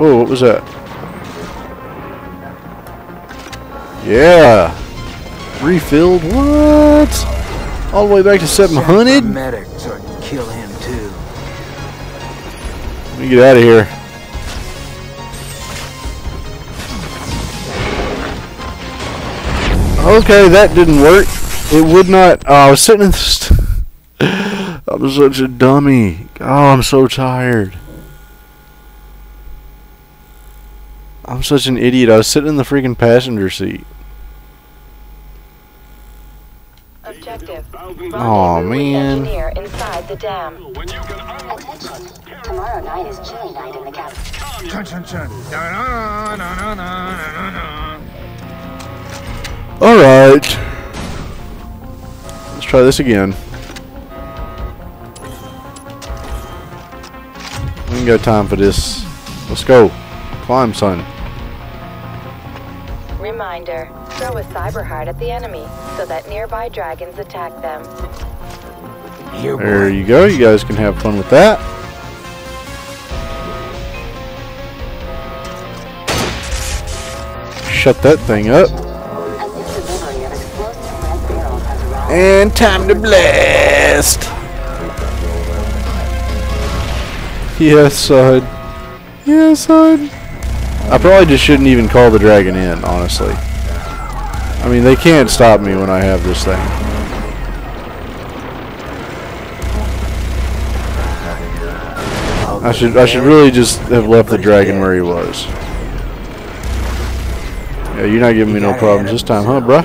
Oh, what was that? Yeah. Refilled. What? All the way back to 700? medic can kill him too. Let me get out of here. Okay, that didn't work. It would not. Oh, I was sitting in. I'm such a dummy. Oh, I'm so tired. I'm such an idiot. I was sitting in the freaking passenger seat. Objective. Aw, Rendezvous with man. Engineer inside the dam. Attention. Tomorrow night is chili night in the castle. Chun chun chun. Na. Alright. Let's try this again. We ain't got time for this. Let's go. Climb, son. Reminder. Throw a cyber heart at the enemy so that nearby dragons attack them. There you go. You guys can have fun with that. Shut that thing up. A new delivery of explosive red barrels has arrived. And time to blast. Yes, son. Yes, son. I probably just shouldn't even call the dragon in, honestly. I mean, they can't stop me when I have this thing. I should I should really just have left the dragon where he was. Yeah, you're not giving me no problems this time, huh, bruh?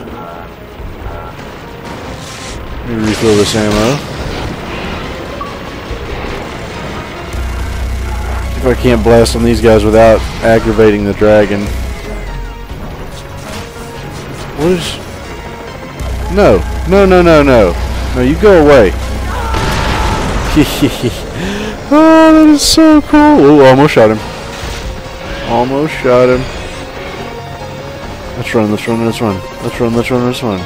Let me refill this ammo. If I can't blast on these guys without aggravating the dragon. What is... No. No, no, no, no. No, you go away. oh, that is so cool. Almost shot him. Almost shot him. Let's run, let's run, let's run. Let's run, let's run, let's run.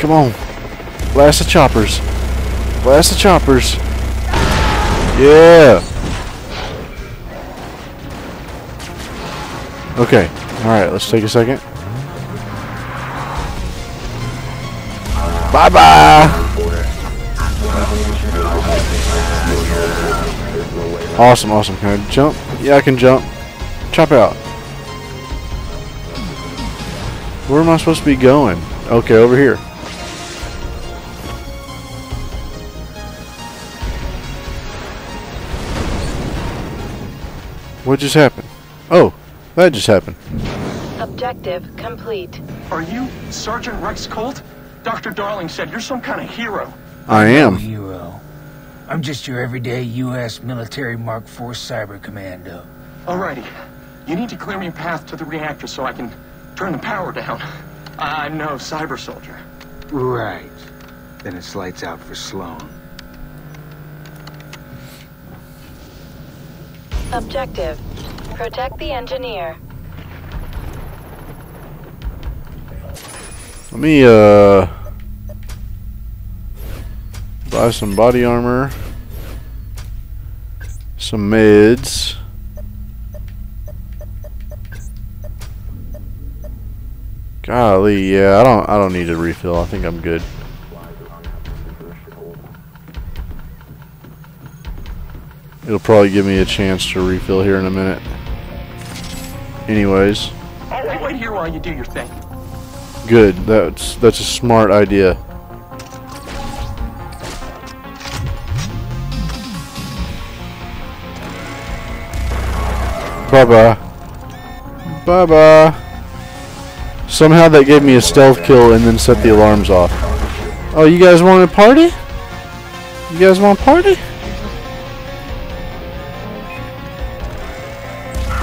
Come on. Blast the choppers. Blast the choppers. Yeah. Okay. Alright, let's take a second. Bye bye. Awesome, awesome. Can I jump? Yeah, I can jump. Chop out. Where am I supposed to be going? Okay, over here. What just happened? Oh, that just happened. Objective complete. Are you Sergeant Rex Colt? Dr. Darling said you're some kind of hero. I am. Hero. I'm just your everyday U.S. military Mark IV cyber commando. Alrighty. You need to clear me a path to the reactor so I can turn the power down. I'm no cyber soldier. Right. Then it's lights out for Sloan. Objective. Protect the engineer. Let me uh buy some body armor, some meds. Golly, yeah, I don't I don't need a refill. I think I'm good. It'll probably give me a chance to refill here in a minute. Anyways, I'll wait here while you do your thing. good. That's that's a smart idea. Bye bye. Bye bye. Somehow that gave me a stealth kill and then set the alarms off. Oh, you guys want a party? You guys want a party?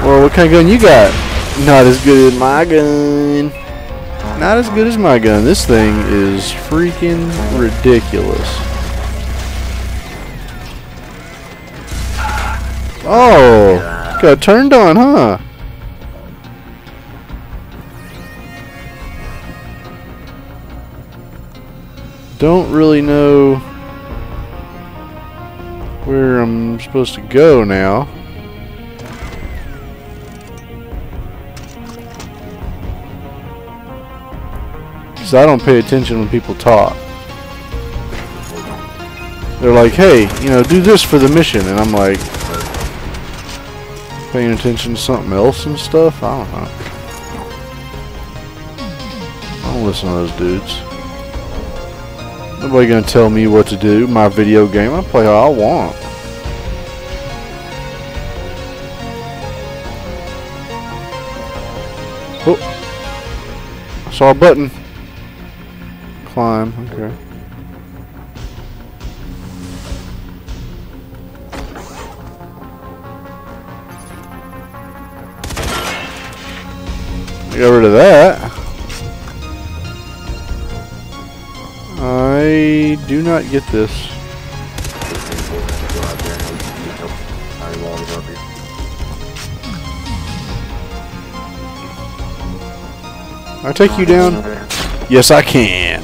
Well, what kind of gun you got? Not as good as my gun. Not as good as my gun. This thing is freaking ridiculous. Oh, got turned on, huh? Don't really know where I'm supposed to go now. Because I don't pay attention when people talk. They're like, hey, you know, do this for the mission. And I'm like, paying attention to something else and stuff? I don't know. I don't listen to those dudes. Nobody gonna tell me what to do. My video game, I play how I want. Oh, I saw a button. Climb. Okay. Get rid of that. I do not get this. I take you down? Yes, I can.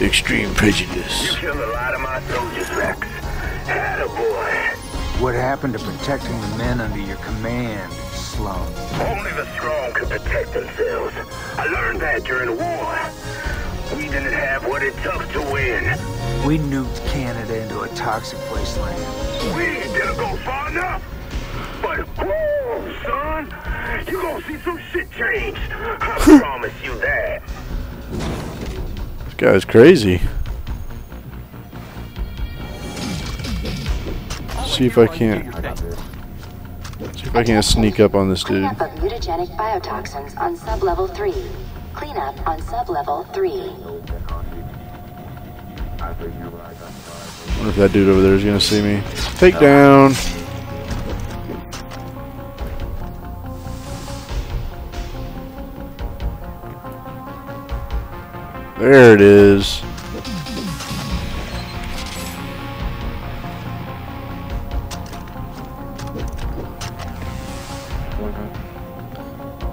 Extreme prejudice. killed a lot of my soldiers, Rex. Attaboy. What happened to protecting the men under your command, Sloan? Only the strong could protect themselves. I learned that during the war. We didn't have what it took to win. We nuked Canada into a toxic wasteland. We didn't go far enough. But, whoa, son, you gonna see some shit change. I promise you that. Guy's crazy. See if I can't. See if I can't sneak up on this dude. Cleanup of mutagenic biotoxins on sub-level 3. Cleanup on sub-level 3. wonder if that dude over there is gonna see me. Take down. There it is.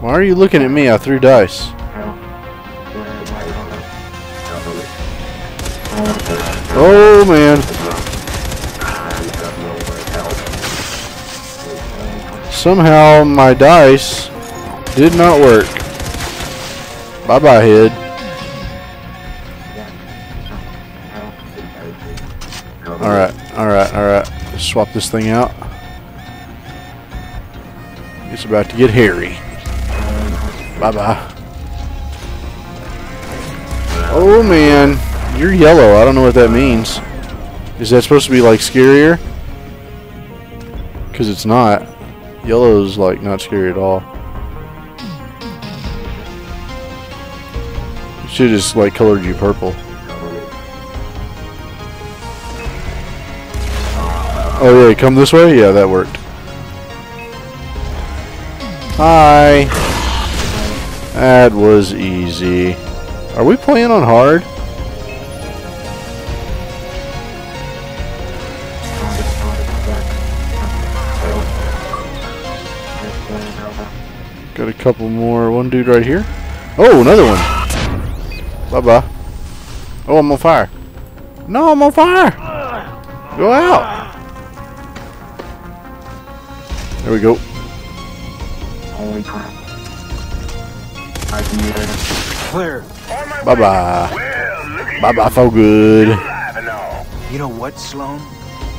Why are you looking at me? I threw dice. Oh man. Somehow my dice did not work. Bye bye head. Swap this thing out. It's about to get hairy. Bye bye. Oh man. You're yellow. I don't know what that means. Is that supposed to be like scarier? Because it's not. Yellow's like not scary at all. Should just like colored you purple. Oh yeah, come this way? Yeah, that worked. Hi. That was easy. Are we playing on hard? Got a couple more. One dude right here. Oh, another one. Bye bye. Oh, I'm on fire. No, I'm on fire. Go out. There we go. Holy Clear. Bye bye. Well, look at Bye you. bye for good. Alive and all. You know what, Sloan?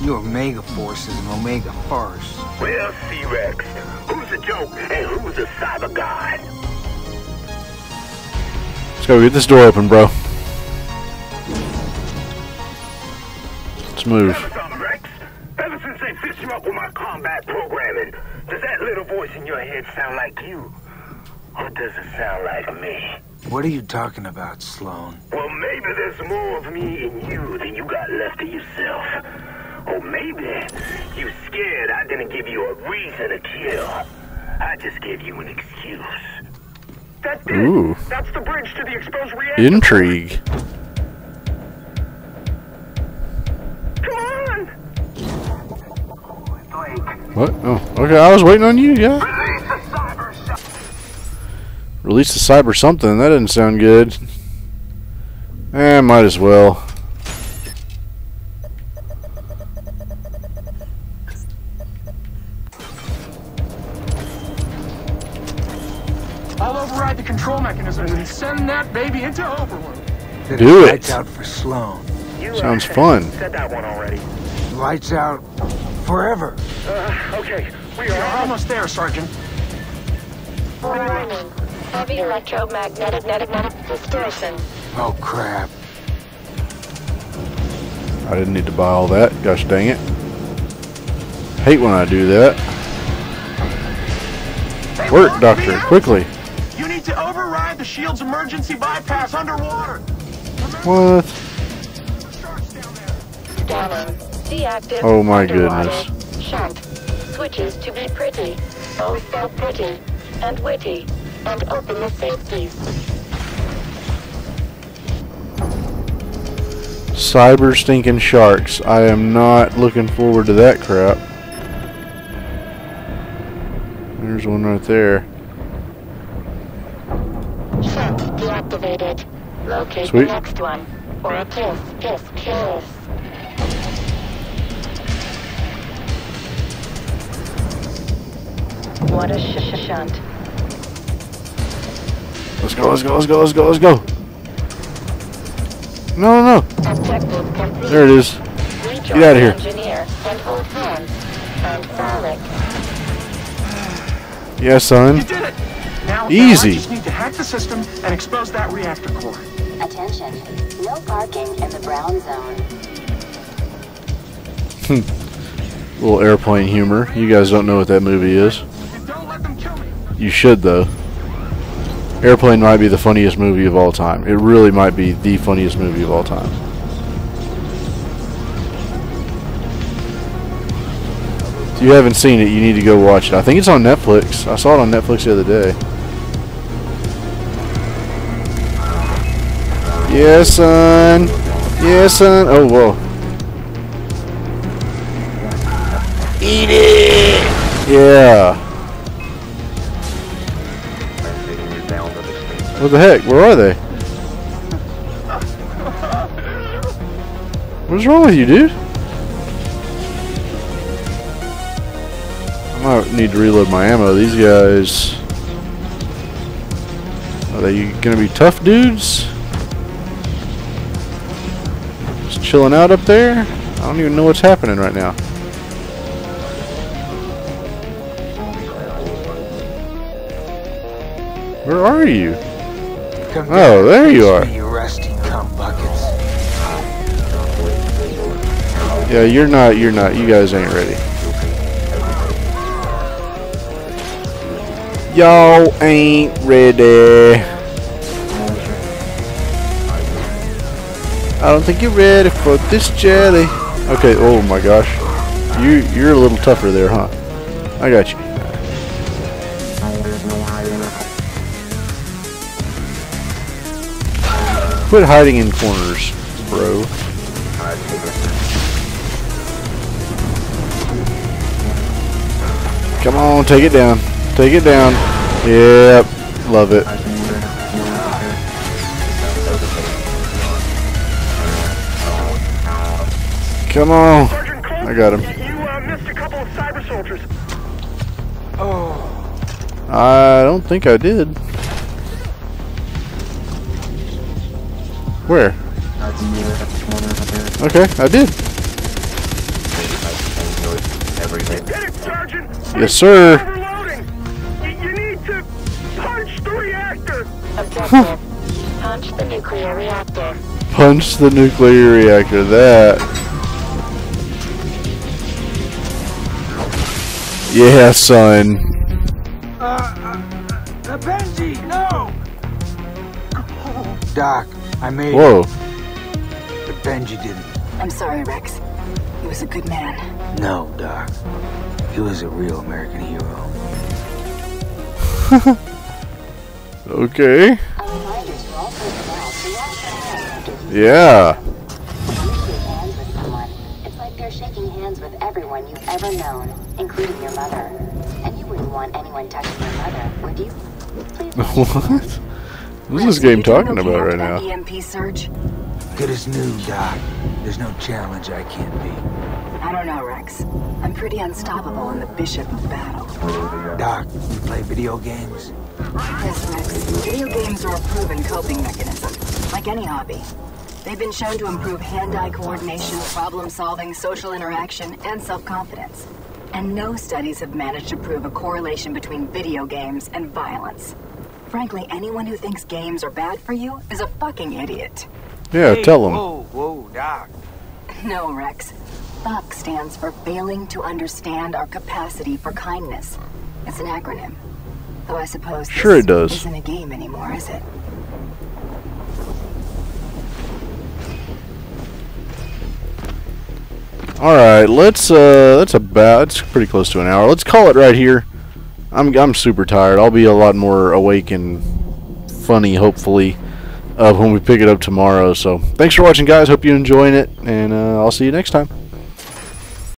Your Omega Force is an Omega farce. Well, C-Rex, who's a joke and who's a cyber god? Let's go get this door open, bro. Let's move. Tell me something, Rex. Ever since they fixed you up with my combat programming, does that little voice in your head sound like you? Or does it sound like me? What are you talking about, Sloan? Well, maybe there's more of me in you than you got left of yourself. Or maybe you scared I didn't give you a reason to kill. I just gave you an excuse. That's it. Ooh. That's the bridge to the exposed reactor. Intrigue. What? Oh, okay. I was waiting on you. Yeah. release the cyber shot. Release the cyber something. That didn't sound good. Eh, might as well. I'll override the control mechanisms and send that baby into overload. Do it. Lights out for Sloan. You, Sounds fun. Said that one already. Lights out forever. Uh, okay, we We're are almost there, Sergeant. Warning. Heavy electromagnetic magnetic distortion. Oh crap. I didn't need to buy all that. Gosh dang it. Hate when I do that. Hey, Work, Doctor, quickly. You need to override the shield's emergency bypass underwater. What? Sharks down there. Scanning. Deactive. Oh my underwater. goodness. Switches to be pretty. Oh, so pretty. And witty. And open the safeties. Cyber stinking sharks. I am not looking forward to that crap. There's one right there. Shunt deactivated. Locate Sweet. the next one. Or a kiss, kiss, kiss. What a sh sh shunt. Let's go, let's go, let's go, let's go, let's go. No, no, no. There it is. Get out of here. Engineer and hold hands. And Sonic. Yeah, son. You did it. Now, Easy. Now I just need to hack the system and expose that reactor core. Attention. No parking in the brown zone. Little airplane humor. You guys don't know what that movie is. You should, though. Airplane might be the funniest movie of all time. It really might be the funniest movie of all time. If you haven't seen it, you need to go watch it. I think it's on Netflix. I saw it on Netflix the other day. Yes, son. Yes, son. Oh, whoa. Eat it. Yeah. What the heck? Where are they? What's wrong with you, dude? I might need to reload my ammo. These guys... Are they gonna be tough dudes? Just chilling out up there? I don't even know what's happening right now. Where are you? Come Oh, there you are. You rusty cum buckets. Yeah, you're not, you're not, you guys ain't ready. Y'all ain't ready. I don't think you're ready for this jelly. Okay, oh my gosh. You, you're a little tougher there, huh? I got you. Quit hiding in corners, bro. Come on, take it down. Take it down. Yep, love it. Come on. I got him. You uh, missed a couple of cyber soldiers. I don't think I did. Where? Okay, I did. Get it, Sergeant. Yes, sir. You, you need to punch the reactor. Punch the nuclear reactor. Punch the nuclear reactor. That. Yeah, son. Uh, Benji, no! Doc, I made Whoa. it, but Benji didn't. I'm sorry, Rex. He was a good man. No, Doc. He was a real American hero. Okay. A reminder to all personnel to wash their hands after you Yeah. shake hands with someone. It's like they're shaking hands with everyone you've ever known, including your mother. And you wouldn't want anyone touching your mother, would you? Please what? What is this game talking about right now? EMP surge? Good as new, Doc. There's no challenge I can't beat. I don't know, Rex. I'm pretty unstoppable in the Bishop of Battle. Doc, you play video games? Yes, Rex. Video games are a proven coping mechanism, like any hobby. They've been shown to improve hand-eye coordination, problem-solving, social interaction, and self-confidence. And no studies have managed to prove a correlation between video games and violence. Frankly, anyone who thinks games are bad for you is a fucking idiot. Yeah, Hey, tell them. Whoa, whoa, Doc. No, Rex. FUCK stands for failing to understand our capacity for kindness. It's an acronym. Though I suppose Sure it does. isn't a game anymore, is it? All right, let's. Uh, that's about. That's pretty close to an hour. Let's call it right here. I'm I'm super tired. I'll be a lot more awake and funny, hopefully, uh, when we pick it up tomorrow. So thanks for watching, guys. Hope you're enjoying it, and uh, I'll see you next time.